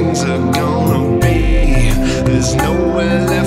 things are gonna be. There's nowhere left.